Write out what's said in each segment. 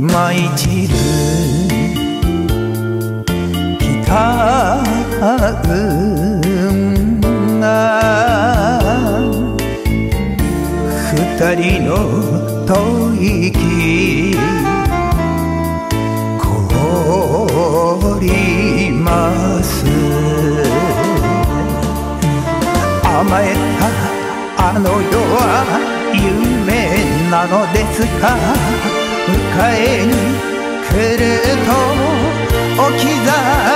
舞い散る北運が二人の吐息凍ります。甘えたあの世は夢なのですか？迎えに来ると置き去り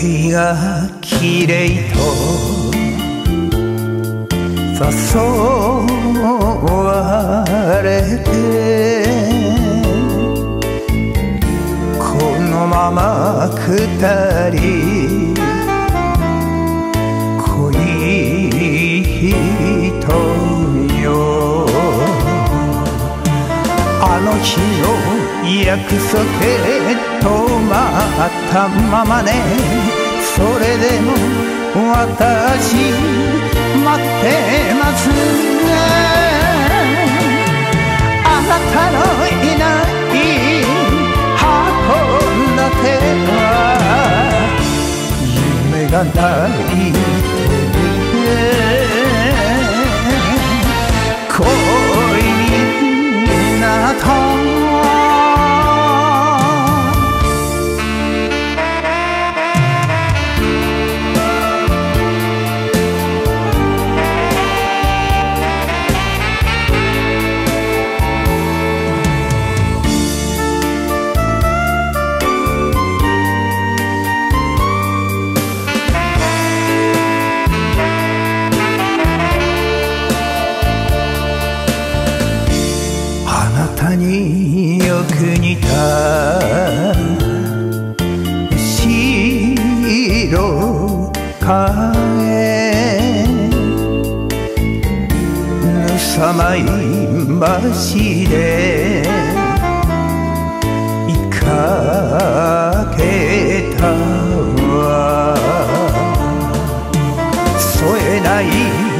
日が綺麗と誘われてこのまま二人恋人よあの日の約束止まったままね。それでも私待ってますね。あなたのいない箱館は夢が泣いによく似た白影ぬさまい橋で見かけたわ添えない。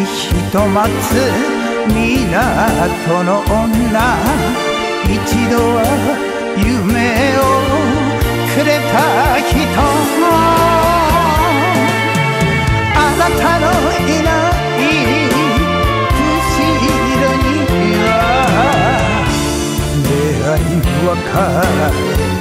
ひとまつ港の女あなた